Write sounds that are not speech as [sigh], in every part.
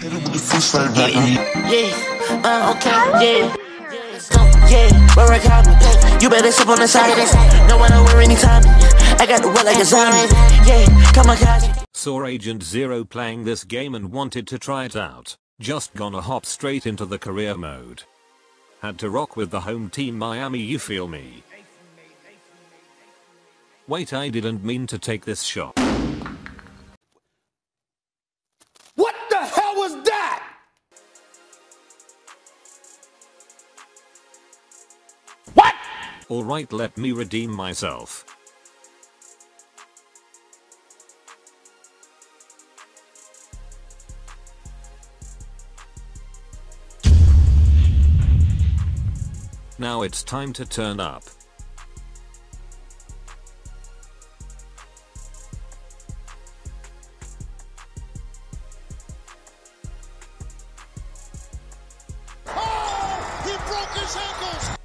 Yeah, uh, okay, yeah. Yeah. You better on the side. No one over anytime. I got the will like a zombie. Yeah. Saw Agent Zero playing this game and wanted to try it out. Just gonna hop straight into the career mode. Had to rock with the home team Miami you feel me. Wait I didn't mean to take this shot. Alright let me redeem myself. Now it's time to turn up. Oh, he broke his ankles.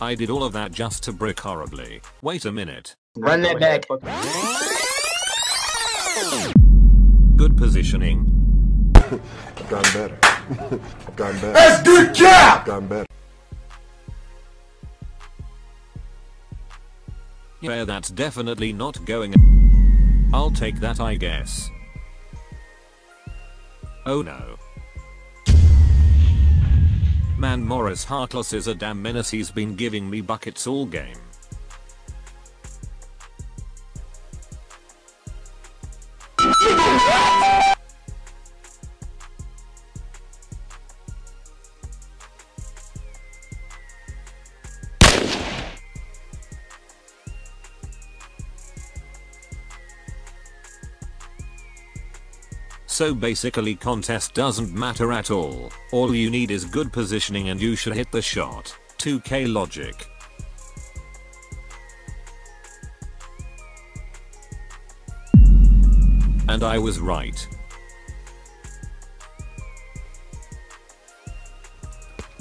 I did all of that just to brick horribly. Wait a minute. Run that back. Good positioning. [laughs] I've gotten better. [laughs] I've gotten better. That's good job! I've gotten better. Yeah that's definitely not going I'll take that I guess. Oh no. Man Maurice Harkless is a damn menace he's been giving me buckets all game. So basically contest doesn't matter at all. All you need is good positioning and you should hit the shot. 2k logic. And I was right.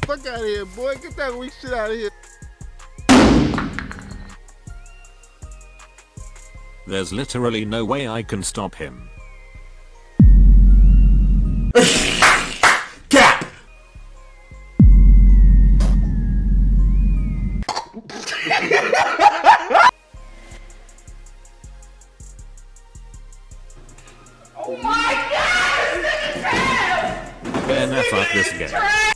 Fuck out of here, boy. Get that weak shit out of here. There's literally no way I can stop him. [laughs] Cap! oh my God! Man, fuck this game.